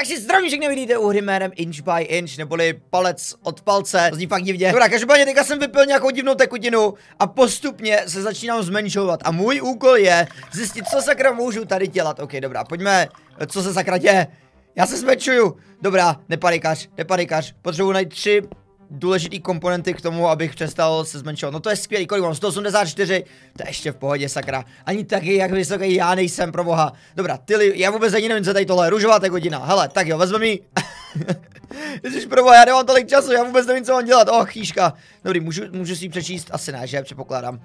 Tak si zdravím všechny vidíte u hry jménem Inch by Inch, neboli palec od palce, to zní fakt divně. Dobrá, každopádně teďka jsem vypil nějakou divnou tekutinu a postupně se začínám zmenšovat a můj úkol je zjistit, co sakra můžu tady dělat. Ok, dobrá, pojďme, co se sakra děje. Já se zmenšuju. Dobrá, nepanikař, nepanikař. Potřebuji najít tři důležitý komponenty k tomu, abych přestal se zmenšovat. No to je skvělý, kolik mám? 184, to je ještě v pohodě, sakra. Ani taky, jak vysoký já nejsem, pro boha. Dobrá, ty já vůbec ani nevím, co tady tohle je, růžová hodina. Hele, tak jo, vezme mi. Pro boha, já nemám tolik času, já vůbec nevím, co mám dělat. Oh, chýška. Dobrý, můžu, můžu si ji přečíst? Asi ne, že? Předpokládám.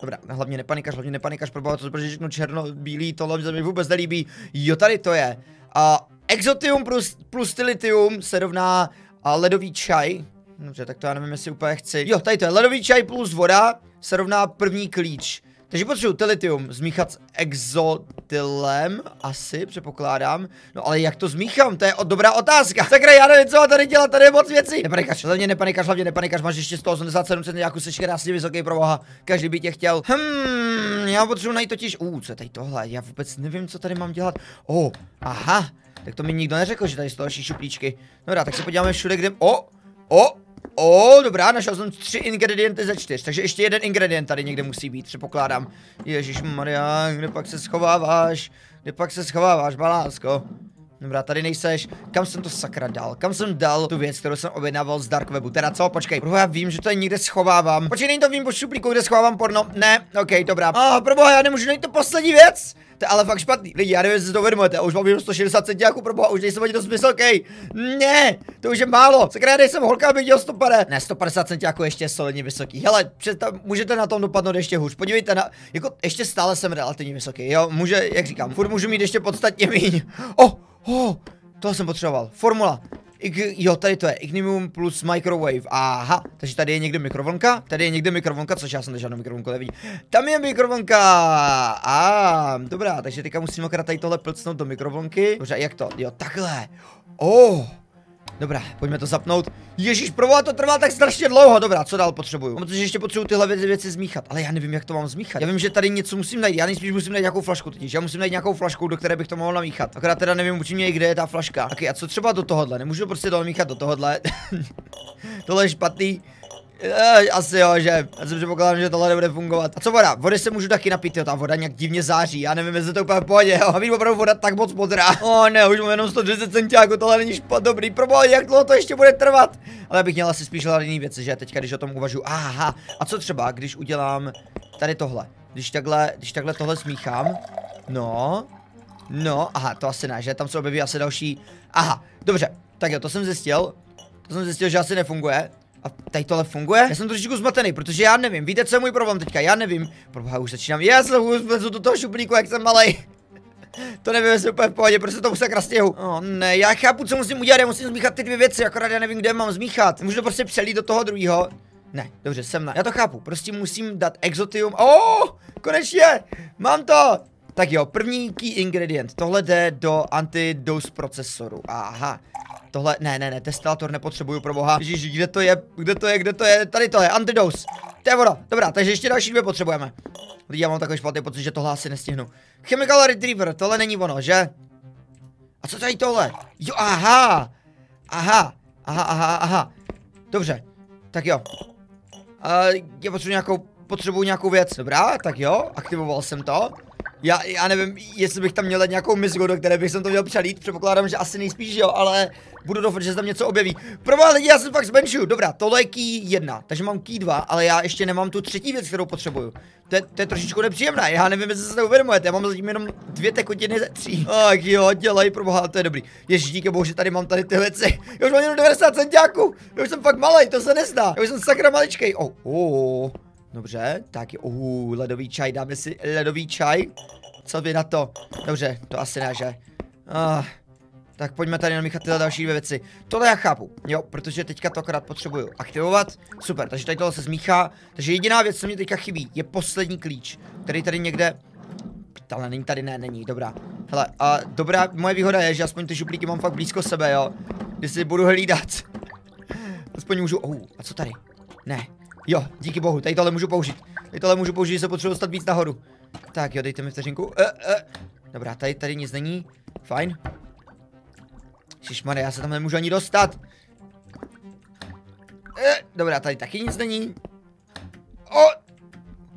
Dobrá, hlavně nepanikaš, hlavně nepanikaš, pro boha, to protože řeknu černo, bílý, tohle se mi vůbec nelíbí. Jo, tady to je. A exotium plus, plus tilitium se rovná a ledový čaj, Dobře, tak to já nevím, jestli úplně chci. Jo, tady to je ledový čaj plus voda se rovná první klíč. Takže potřebuji telitium zmíchat s exotylem, asi, předpokládám. No ale jak to zmíchám, to je o, dobrá otázka. Sakra, já nevím, co tady dělat, tady je moc věcí. Nepanikaš, hlavně nepanikaš, hlavně nepanikaš, máš ještě 187 cm, jsi krásně vysoký provaha, každý by tě chtěl. Hmm, já potřebuji najít totiž, uh, co je tady tohle, já vůbec nevím, co tady mám dělat. Oh, aha, tak to mi nikdo neřekl, že tady jsou další šuplíčky. Dobrá, tak se podíváme všude, kde, o, o, O, dobrá, našel jsem tři ingredienty ze čtyř, takže ještě jeden ingredient tady někde musí být, předpokládám. Ježíš Maria, kde pak se schováváš? Kde pak se schováváš, balásko? Dobrá, tady nejseš. Kam jsem to sakra dal? Kam jsem dal tu věc, kterou jsem objednával z Dark Webu? Teda co? Počkej, proboha, já vím, že to někde schovávám. Počkej, není to vím po šuplíku, kde schovávám porno. Ne, ok, dobrá. A oh, proboha, já nemůžu najít to poslední věc. To je ale fakt špatný. Lidi, já nevím, jestli si to uvědomujete. Už mám jenom 160 centiáků pro boha, už nejsem ani dost vysoký. Ne, to už je málo. Sakra, já nejsem holka, abych dělal 150. Ne, 150 centiáků ještě je solidně vysoký. Hele, představ, můžete na tom dopadnout ještě hůř. Podívejte na, jako ještě stále jsem relativně vysoký, jo. Může, jak říkám, furt můžu mít ještě podstatně míň. Oh, oh, to jsem potřeboval. Formula. Jo, tady to je Ignium plus microwave. Aha, takže tady je někde mikrovlnka, tady je někde mikrovlnka, což já jsem žádnou mikrovlnku nevidím. Tam je mikrovlnka. A, dobrá, takže teďka musím akorát tady tohle plcnout do mikrovlnky. Dobře, jak to? Jo, takhle. Oh. Dobrá, pojďme to zapnout. Ježíš, provolat to trvá tak strašně dlouho. Dobrá, co dál potřebuju? Protože ještě potřebuju tyhle věci, věci zmíchat, ale já nevím, jak to mám zmíchat. Já vím, že tady něco musím najít. Já nejspíš musím najít nějakou flašku, totiž. Já musím najít nějakou flašku, do které bych to mohl namíchat. Akorát teda nevím upřímně, kde je ta flaška. Okay, a co třeba do tohohle? Nemůžu prostě to namíchat do tohohle. Tohle je špatný. Asi jo, že. Já jsem předpokládal, že tohle nebude fungovat. A co voda? Vody se můžu taky napít, jo, ta voda nějak divně září. Já nevím, jestli to úplně v pohodě, jo. A být opravdu voda tak moc modrá. O oh, ne, už mám jenom 130 centiáků, tohle není špat dobrý. Proboha, jak dlouho to ještě bude trvat? Ale já bych měl asi spíš hledat jiný věci, že teďka, když o tom uvažuji. Aha, a co třeba, když udělám tady tohle? Když takhle, když takhle tohle smíchám. No, no, aha, to asi ne, že? Tam se objeví asi další. Aha, dobře, tak jo, to jsem zjistil. To jsem zjistil, že asi nefunguje. A tady tohle funguje? Já jsem trošičku zmatený, protože já nevím. Víte, co je můj problém teďka? Já nevím. Proboha, už začínám. Já se vlezu do toho šuplíku, jak jsem malej. to nevím, jestli úplně v pohodě, prostě to musím stěhu. Oh, ne, já chápu, co musím udělat, já musím zmíchat ty dvě věci, akorát já nevím, kde mám zmíchat. Můžu to prostě přelít do toho druhého. Ne, dobře, jsem na. Já to chápu, prostě musím dát exotium. Oh, konečně, mám to. Tak jo, první key ingredient. Tohle jde do anti-dose procesoru. Aha. Tohle, ne, ne, ne, testilátor nepotřebuju pro boha. Ježíš, kde to je, kde to je, kde to je, tady to je, antidose. To je voda, dobrá, takže ještě další dvě potřebujeme. Já mám takový špatný pocit, že tohle asi nestihnu. Chemical Retriever, tohle není ono, že? A co tady tohle? Jo, aha, aha, aha, aha, aha. Dobře, tak jo. Uh, já potřebuji nějakou, potřebuji nějakou věc, dobrá, tak jo, aktivoval jsem to. Já, já nevím, jestli bych tam měl nějakou mizgu, do které bych jsem to měl přelít, předpokládám, že asi nejspíš jo, ale budu doufat, že se tam něco objeví. Proboha lidi, já jsem fakt zmenšuju, dobrá, tohle je key 1, takže mám key 2, ale já ještě nemám tu třetí věc, kterou potřebuju. To je, to je trošičku nepříjemné, já nevím, jestli se to uvědomujete, já mám zatím jenom dvě tekutiny ze tří. Ach jo, dělej, proboha, to je dobrý. Ježíš, díky bohu, že tady mám tady ty věci. Já už mám jenom 90 centiáků, já už jsem fakt malý, to se nezdá, já už jsem sakra maličkej. Oh, oh. Dobře, tak uh, ledový čaj, dáme si ledový čaj. Co vy na to? Dobře, to asi ne, že? Ah, tak pojďme tady namíchat tyhle další dvě věci. Tohle já chápu, jo, protože teďka to akorát potřebuju aktivovat. Super, takže tady tohle se zmíchá. Takže jediná věc, co mě teďka chybí, je poslední klíč, který tady někde... Ale není tady, ne, není, dobrá. Hele, a dobrá, moje výhoda je, že aspoň ty župlíky mám fakt blízko sebe, jo. Když si budu hlídat. aspoň můžu, oh, a co tady? Ne, Jo, díky bohu, tady tohle můžu použít. Tady tohle můžu použít, že se potřebuji dostat víc nahoru. Tak jo, dejte mi vteřinku. Uh, uh. Dobrá, tady, tady nic není. Fajn. Čišmane, já se tam nemůžu ani dostat. E, dobrá, tady taky nic není. O!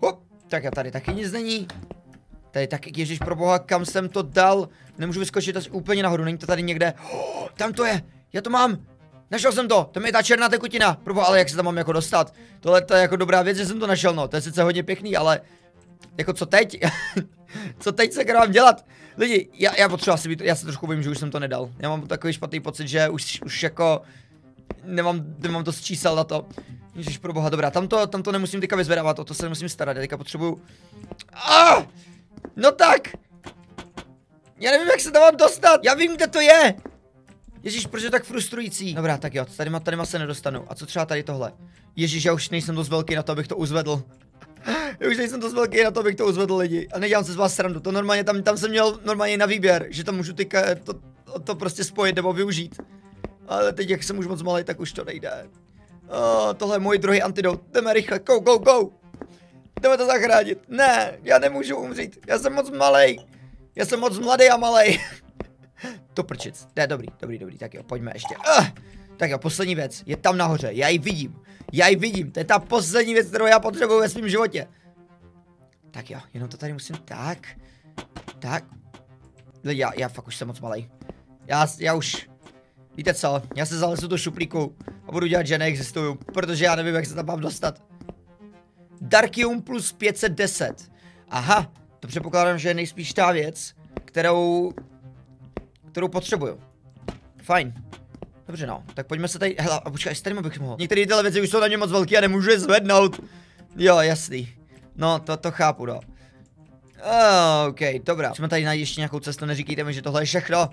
Hop, tak a tady taky nic není. Tady taky, ježiš pro boha, kam jsem to dal? Nemůžu vyskočit asi úplně nahoru, není to tady někde. Oh, tam to je, já to mám. Našel jsem to, to je ta černá tekutina. Proboha, ale jak se tam mám jako dostat? Tohle to je jako dobrá věc, že jsem to našel, no. To je sice hodně pěkný, ale jako co teď? co teď se mám dělat? Lidi, já, já potřebuji asi být, já se trošku bojím, že už jsem to nedal. Já mám takový špatný pocit, že už, už jako nemám, nemám dost čísel na to. Ježiš, pro boha, dobrá, tam to, tam to nemusím teďka vyzvedávat, o to se nemusím starat, já teďka potřebuju... Ah! No tak! Já nevím, jak se tam mám dostat, já vím, kde to je! Ježíš, proč je tak frustrující? Dobrá, tak jo, tady, tady se nedostanu. A co třeba tady tohle? Ježíš, já už nejsem dost velký na to, abych to uzvedl. já už nejsem dost velký na to, abych to uzvedl lidi. A nedělám se z vás srandu, to normálně tam, tam jsem měl normálně na výběr, že tam můžu to, to, to prostě spojit nebo využít. Ale teď, jak jsem už moc malý, tak už to nejde. Oh, tohle je můj druhý antidot. Jdeme rychle, go, go, go. Jdeme to zachránit. Ne, já nemůžu umřít. Já jsem moc malý. Já jsem moc mladý a malý. To prčic. Ne, dobrý, dobrý, dobrý. Tak jo, pojďme ještě. Uh, tak jo, poslední věc. Je tam nahoře. Já ji vidím. Já ji vidím. To je ta poslední věc, kterou já potřebuji ve svém životě. Tak jo, jenom to tady musím tak. Tak. Já, já fakt už jsem moc malý. Já, já už, Víte co, já se zalezu do šuplíku a budu dělat, že neexistuju, protože já nevím, jak se tam mám dostat. Darkium plus 510. Aha, to předpokládám, že je nejspíš ta věc, kterou, kterou potřebuju. Fajn. Dobře no, tak pojďme se tady, hele, a počkej, s tady bych mohl. Některé tyhle věci už jsou na mě moc velké a nemůžu je zvednout. Jo, jasný. No, to, to chápu, no. OK, dobrá. Jsme tady najít ještě nějakou cestu, neříkejte mi, že tohle je všechno.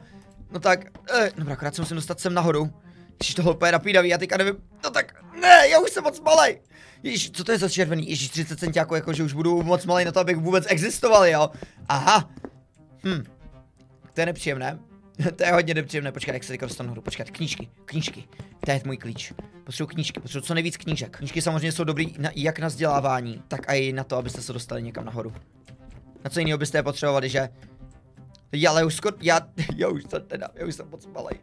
No tak, eh, dobrá, akorát se musím dostat sem nahoru. Když toho úplně napídavý, já teďka nevím, no tak, ne, já už jsem moc malej. Ježíš, co to je za červený? Ježíš, 30 centiáků, jako že už budu moc malý na to, abych vůbec existoval, jo? Aha. Hm. To je nepříjemné. to je hodně nepříjemné, počkat, jak se teďka dostanu nahoru, počkat, knížky, knížky, to je můj klíč. Potřebuji knížky, potřebuji co nejvíc knížek. Knížky samozřejmě jsou dobrý na, jak na vzdělávání, tak i na to, abyste se dostali někam nahoru. Na co jiného byste je potřebovali, že? Já, ale už skoro, já, já už jsem teda, já už jsem moc malý.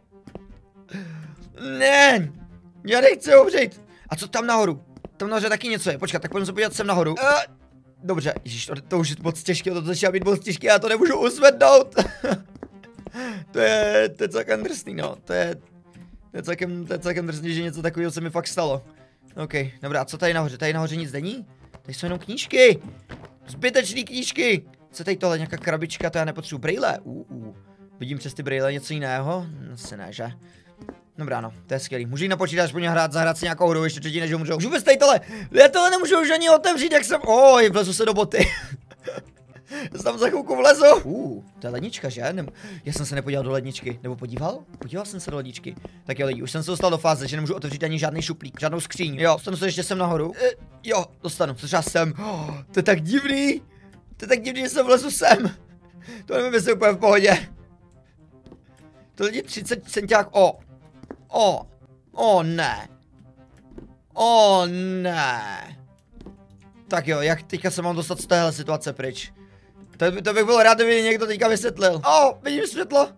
Ne, já nechci umřít. A co tam nahoru? Tam nahoře taky něco je, počkat, tak pojďme se podívat sem nahoru. Uh, dobře, ježiš, to, to už je moc těžké, to začíná být moc těžké, já to nemůžu uzvednout. to je, to je celkem drsný, no, to je, to je celkem, to je celkem drsný, že něco takového se mi fakt stalo. OK, dobrá, co tady nahoře? Tady nahoře nic není? Tady jsou jenom knížky. Zbytečný knížky. Co tady tohle, nějaká krabička, to já nepotřebuji. Brýle, uh, uh. Vidím přes ty brýle něco jiného? No ne, že? Dobrá, no, to je skvělý. Můžu jít na počítač, aspoň hrát, zahrát si nějakou hru, ještě předtím, než umřu. Už vůbec tady tohle, já tohle nemůžu už ani otevřít, jak jsem, oj, vlezu se do boty. Tam za chvilku vlezu. Uh, to je lednička, že? Nebo, já jsem se nepodíval do ledničky. Nebo podíval? Podíval jsem se do ledničky. Tak jo, lidi, už jsem se dostal do fáze, že nemůžu otevřít ani žádný šuplík, žádnou skříň. Jo, dostanu se ještě sem nahoru. E, jo, dostanu, což já jsem. Oh, to je tak divný. To je tak divný, že jsem vlezu sem. To nevím, jestli úplně v pohodě. To lidi 30 centiák, o. O. O ne. O ne. Tak jo, jak teďka se mám dostat z téhle situace pryč? To, to bych byl rád, kdyby někdo teďka vysvětlil. O, vidím světlo.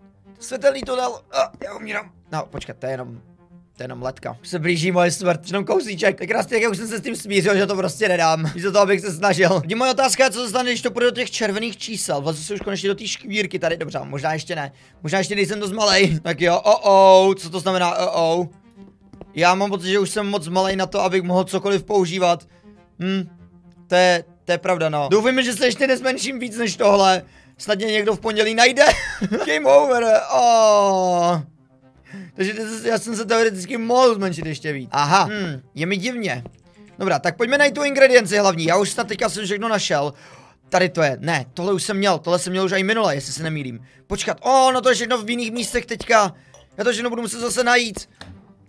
Světelný tunel. O, já umírám. No, počkat, to je jenom to je jenom letka. Už se blíží moje smrt, jenom kousíček. Tak krásně, jak už jsem se s tím smířil, že to prostě nedám. Místo toho, abych se snažil. Kdy moje otázka je, co se stane, když to půjde do těch červených čísel. Vlezu se už konečně do té škvírky tady, dobře, možná ještě ne. Možná ještě nejsem dost malej. Tak jo, oh oh, co to znamená oh oh. Já mám pocit, že už jsem moc malej na to, abych mohl cokoliv používat. Hm, to je, to je pravda, no. Doufujeme, že se ještě nezmenším víc než tohle. Snad mě někdo v pondělí najde. Game over. Oh. Takže já jsem se teoreticky mohl zmenšit ještě víc. Aha, hmm, je mi divně. Dobrá, tak pojďme najít tu ingredienci hlavní. Já už snad teďka jsem všechno našel. Tady to je, ne, tohle už jsem měl, tohle jsem měl už i minule, jestli se nemýlím. Počkat, o, no to je všechno v jiných místech teďka. Já to všechno budu muset zase najít.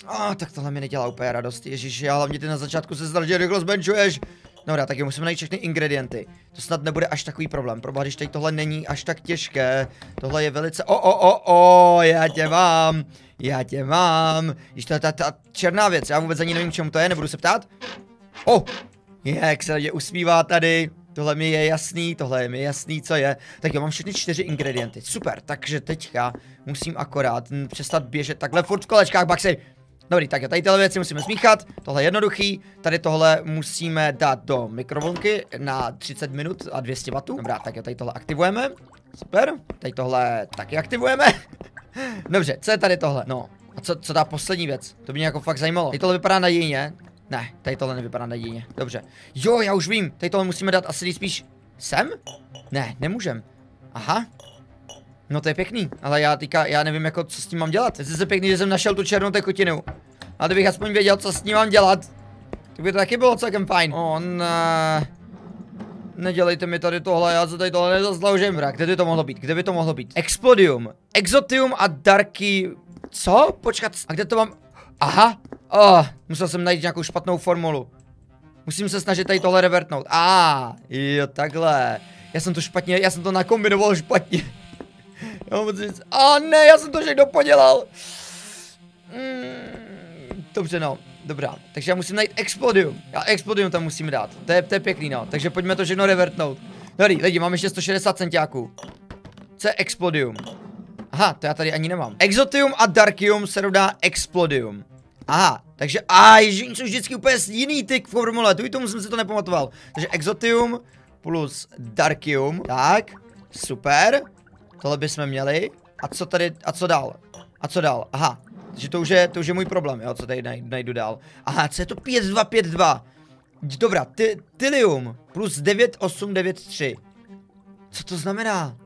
A, oh, tak tohle mi nedělá úplně radost, ježiš, já hlavně ty na začátku se strašně rychle zbenčuješ. Dobrá, tak jo, musíme najít všechny ingredienty. To snad nebude až takový problém. Proboha, když tady tohle není až tak těžké. Tohle je velice... O, o, o, o, já tě mám. Já tě mám. Když to je ta, ta černá věc, já vůbec ani nevím, čemu to je, nebudu se ptát. O, jak se lidi usmívá tady. tohle mi je jasný, tohle je mi jasný, co je. Tak jo, mám všechny čtyři ingredienty, super, takže teďka musím akorát přestat běžet takhle furt v kolečkách, Baxi. Dobrý, tak jo, tady tyhle věci musíme smíchat, tohle je jednoduchý, tady tohle musíme dát do mikrovlnky na 30 minut a 200 W. Dobrá, tak jo, tady tohle aktivujeme, super, tady tohle taky aktivujeme. Dobře, co je tady tohle? No, a co, co ta poslední věc? To by mě jako fakt zajímalo. Tady tohle vypadá nadějně. Ne, tady tohle nevypadá nadějně. Dobře. Jo, já už vím. Tady tohle musíme dát asi spíš sem? Ne, nemůžem. Aha. No to je pěkný, ale já teďka, já nevím jako, co s tím mám dělat. Je se pěkný, že jsem našel tu černou tekutinu. Ale kdybych aspoň věděl, co s tím mám dělat, tak by to taky bylo celkem fajn. O ne. Nedělejte mi tady tohle, já se tady tohle nezasloužím. Kde by to mohlo být? Kde by to mohlo být? Explodium, Exotium a Darky... Co? Počkat, a kde to mám? Aha, oh, musel jsem najít nějakou špatnou formulu. Musím se snažit tady tohle revertnout. A, ah, jo, takhle. Já jsem to špatně, já jsem to nakombinoval špatně. Jo, a oh, ne, já jsem to všechno podělal. Mm, dobře, no. Dobrá, takže já musím najít Explodium. Já Explodium tam musím dát. To je, to je pěkný, no. Takže pojďme to všechno revertnout. Dobrý, lidi, mám ještě 160 centiáků. Co je Explodium? Aha, to já tady ani nemám. Exotium a Darkium se rovná Explodium. Aha, takže a ježiš, jsou vždycky úplně jiný ty formule, tu tomu jsem si to nepamatoval. Takže Exotium plus Darkium, tak, super. Tohle bychom měli. A co tady, a co dál? A co dál? Aha, takže to už je, to už je můj problém, jo, co tady najdu, najdu dál. Aha, co je to 5252? Dobrá, ty, Tylium plus 9893. Co to znamená?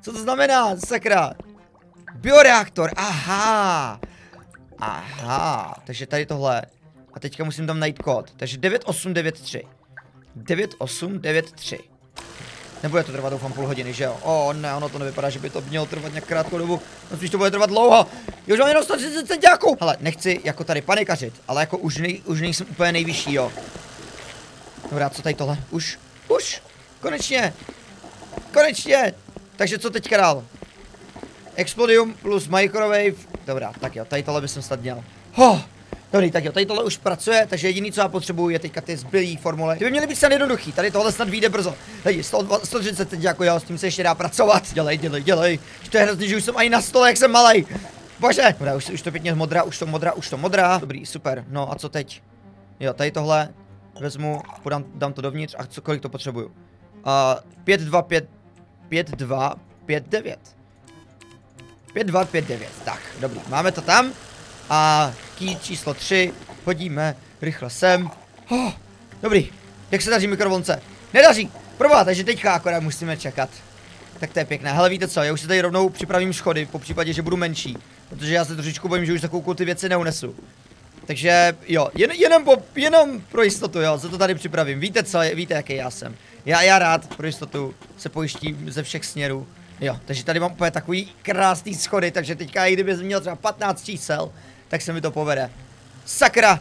Co to znamená, sakra? Bioreaktor, aha. Aha, takže tady tohle. A teďka musím tam najít kód. Takže 9893. 9893. Nebude to trvat doufám půl hodiny, že jo? O ne, ono to nevypadá, že by to mělo trvat nějak krátkou dobu. No spíš to bude trvat dlouho. Jo, už mám jenom 130 centiáků. Hele, nechci jako tady panikařit, ale jako už, nej, už nejsem úplně nejvyšší, jo. Dobrá, co tady tohle? Už, už, konečně. Konečně. Takže co teďka dál? Explodium plus microwave. Dobrá, tak jo, tady tohle bych snad měl. Ho, Dobrý, tak jo, tady tohle už pracuje, takže jediný, co já potřebuju, je teďka ty zbylý formule. Ty by měly být snad jednoduchý, tady tohle snad vyjde brzo. Hej, 130 teď jako jo, s tím se ještě dá pracovat. Dělej, dělej, dělej. To je hrozný, že už jsem ani na stole, jak jsem malej. Bože, Dobrá, už, už to pěkně modrá, už to modrá, už to modrá. Dobrý, super. No a co teď? Jo, tady tohle vezmu, podám, dám to dovnitř a co, kolik to potřebuju? Uh, 5, 2, 5, 5, 2, 5, 9. 5, 2, 5, 9. Tak, dobrý, máme to tam. A key číslo 3 hodíme rychle sem. Oh, dobrý. Jak se daří mikrovlnce? Nedaří. Probá, takže teďka akorát musíme čekat. Tak to je pěkné. Hele, víte co, já už si tady rovnou připravím schody, po případě, že budu menší. Protože já se trošičku bojím, že už takovou ty věci neunesu. Takže jo, jen, jenom, po, jenom pro jistotu, jo, se to tady připravím. Víte co, víte jaký já jsem. Já, já rád pro jistotu se pojištím ze všech směrů. Jo, takže tady mám úplně takový krásný schody, takže teďka i kdyby měl třeba 15 čísel, tak se mi to povede. Sakra!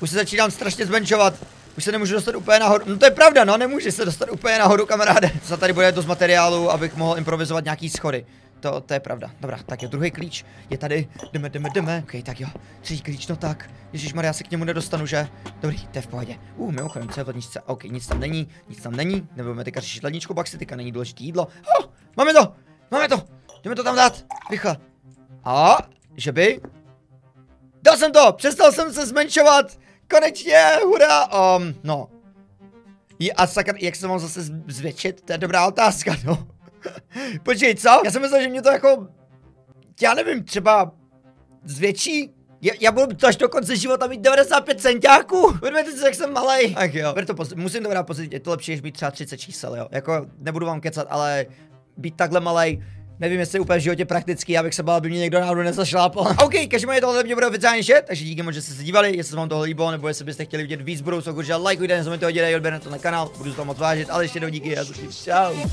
Už se začínám strašně zmenšovat. Už se nemůžu dostat úplně nahoru. No to je pravda, no, nemůžu se dostat úplně nahoru, kamaráde. Za tady bude dost materiálu, abych mohl improvizovat nějaký schody. To, to je pravda. Dobrá, tak jo, druhý klíč je tady. Jdeme, jdeme, jdeme. Ok, tak jo. Třetí klíč, no tak. Ježíš já se k němu nedostanu, že? Dobrý, to je v pohodě. Uh, mimochodem, co je v ledničce? Ok, nic tam není, nic tam není. Nebudeme teďka řešit ledničku, teďka není důležité jídlo. Oh, máme to! Máme to! Jdeme to tam dát! Rychle. A, že by? Dal jsem to! Přestal jsem se zmenšovat! Konečně! Hurá! Um, no. Je, a sakra, jak se mám zase zvětšit? To je dobrá otázka, no. Počkej, co? Já jsem myslel, že mě to jako... Já nevím, třeba zvětší? Já, já budu to až do konce života mít 95 centiáků. Uvědomte si, jak jsem malej. Ach jo, to musím to brát pozitivně, je to lepší, než být třeba 30 čísel, jo. Jako, nebudu vám kecat, ale být takhle malej, Nevím, jestli je úplně v životě praktický, abych se bál, aby mě někdo náhodou nezašlápal. OK, každopádně tohle mě bude oficiálně vše, takže díky moc, že jste se dívali, jestli se vám tohle líbilo, nebo jestli byste chtěli vidět víc budoucnu, určitě lajkujte, nezapomeňte hodit a odběrnete to na kanál, budu to moc vážit, ale ještě jednou díky a čau.